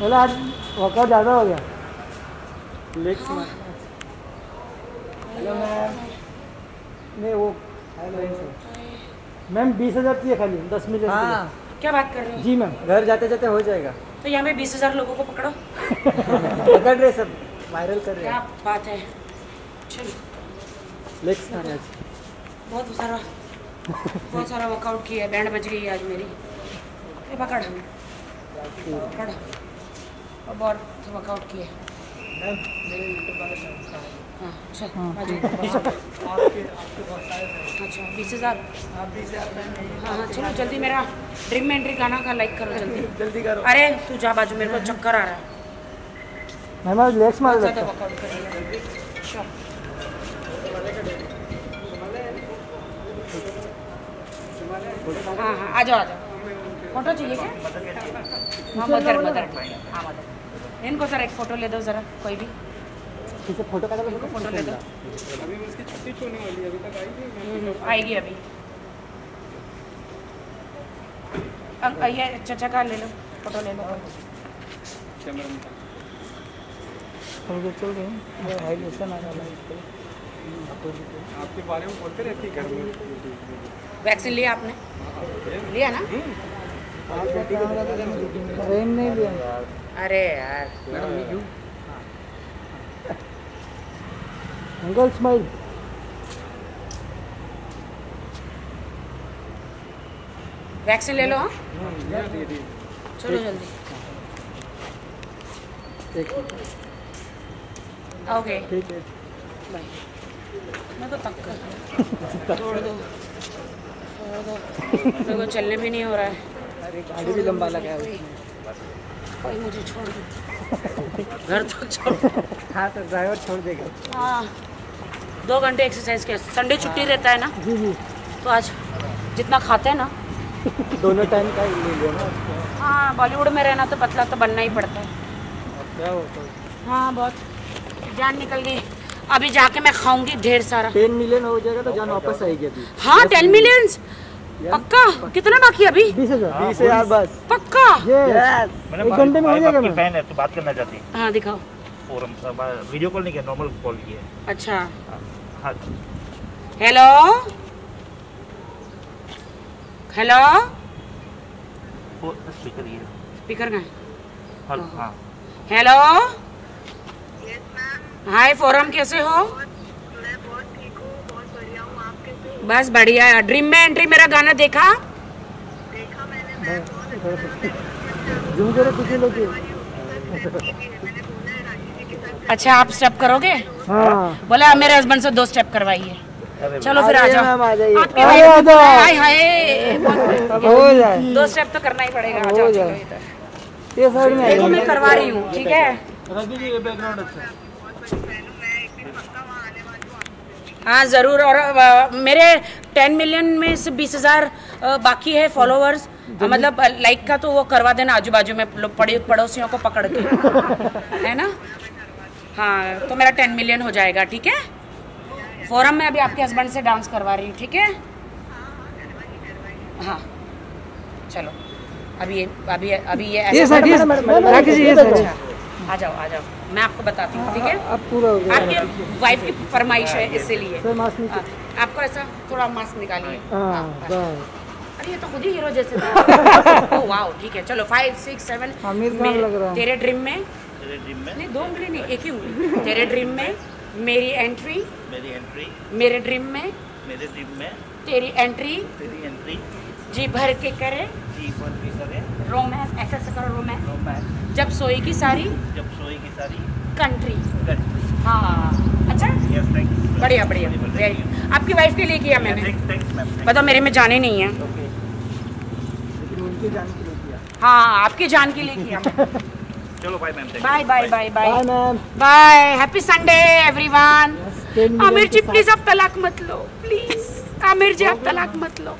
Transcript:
बोला आज वर्कआउट ज़्यादा हो गया। लेग्स हेलो मैम नहीं वो मैम बीस हज़ार चाहिए खाली दस मिलियन हाँ। क्या बात कर रहे हो? जी मैम घर जाते जाते हो जाएगा। तो यहाँ पे बीस हज़ार लोगों को पकड़ो। पकड़ रहे सब वायरल कर रहे क्या बात है। चलो। लेग्स आज। बहुत सारा बहुत सारा वर्कआउट किया है बैंड बज गई आज मेरी। पकड़। पकड़। अब और वर्कआउट किए। हाँ। अच्छा। बीस हज़ार। हाँ हाँ चलो जल्दी मेरा ड्रीम में एंट्री गाना का लाइक करो जल्दी। जल्दी करो। अरे तू जा बाजू मेरे को चक्कर आ रहा है। आज लेग्स मार वर्कआउट कर है। हाँ हाँ आ जाओ आ जाओ। फ़ोटो चाहिए क्या? हाँ मदर मदर हाँ मदर इनको सर एक फ़ोटो ले दो ज़रा कोई भी। पीछे फ़ोटो का इनको फ़ोटो ले दो। हम्म, आएगी अभी। अं- ये चाचा का ले लो फ़ोटो ले लो। हम जो चल गए हाइड्रेशन आ रहा है। आपके बारे में बोलते रहती है घर में? वैक्सीन लिया आपने? लिया। ना? ट्रेन नहीं लिया। अरे यार। अंकल स्माइल वैक्सीन ले लो हाँ? चलो जल्दी। ओके बाय मैं तो तक कर छोड़ दो। दो। मेरे को चलने भी नहीं हो रहा है। अरे गाड़ी भी लंबा लगा है कोई मुझे छोड़ दो। घर तक छोड़ हाँ सर ड्राइवर छोड़ देगा। हाँ। दो घंटे एक्सरसाइज किया। संडे छुट्टी रहता है ना? जी जी। तो आज जितना खाते हैं ना। दोनों टाइम का ही ले लिया ना। हाँ बॉलीवुड में रहना तो पतला तो बनना ही पड़ता है। क्या होता है हाँ बहुत। जान निकल गई। अभी जाके मैं खाऊँगी ढेर सारा। टेन मिलियन हो जाएगा तो जान वापस आएगी अभी। हाँ टेन मिलियंस पक्का? कितना बाकी अभी? बीस हज़ार। बस पक्का? यस एक घंटे में हो जाएगा आपकी फ़ैन है तो बात करना चाहती है। हाँ दिखाओ। फोरम सब वीडियो कॉल नहीं किया नॉर्मल कॉल किया। अच्छा। हाँ हेलो हेलो स्पीकर ये। स्पीकर का हल हाँ। हेलो हाय फोरम कैसे हो? बस बढ़िया है। ड्रीम में एंट्री मेरा गाना देखा? पीछे अच्छा आप स्टेप करोगे? हाँ। बोला मेरे हस्बैंड से दो स्टेप करवाइए। चलो फिर आ जाओ। आपके। हाय हाय दो स्टेप तो करना ही पड़ेगा आ जाओ जाए। चलो इधर। ये साइड में देखो मैं करवा रही हूँ ठीक है। हाँ ज़रूर और अ, मेरे टेन मिलियन में से बीस हज़ार बाकी है फॉलोअर्स मतलब लाइक का तो वो करवा देना आजू बाजू में पड़े पड़ोसियों को पकड़ के है ना हाँ तो मेरा टेन मिलियन हो जाएगा ठीक है फोरम में अभी आपके हस्बैंड से डांस करवा रही हूँ ठीक है हाँ चलो अभी ये अभी अभी ये अच्छा आ जाओ आ जाओ मैं आपको बताती हूँ ठीक है? अब पूरा हो गया। आपके वाइफ की फरमाइश है इसीलिए। हाँ, आपको ऐसा थोड़ा मास्क निकालिए। हाँ अरे ये तो खुद ही हीरो जैसे था। वाओ ठीक है चलो five six seven Aamir Khan लग रहा है। तेरे ड्रीम में? तेरे ड्रीम में? नहीं दो उंगली नहीं एक ही उंगली। तेरे ड्रीम में मेरी एंट्री मेरी एंट्री मेरे ड्रीम में? मेरे ड्रीम में? तेरी एंट्री तेरी एंट्री जी भर के करे। जी पर भी करे। रोमांस ऐसा ऐसा करो जब सोएगी सारी जब सोई की सारी कंट्री हाँ अच्छा? बढ़िया बढ़िया वेरी आपकी वाइफ के लिए किया मैंने। बताओ मेरे में जाने नहीं है। लेकिन उनके जाने के लिए किया। हाँ आपकी जान के लिए किया। चलो bye ma'am thank bye bye bye bye bye ma'am bye happy Sunday everyone Aamir ji please आप तलाक मत लो। प्लीज़ आमिर जी आप तलाक मत लो।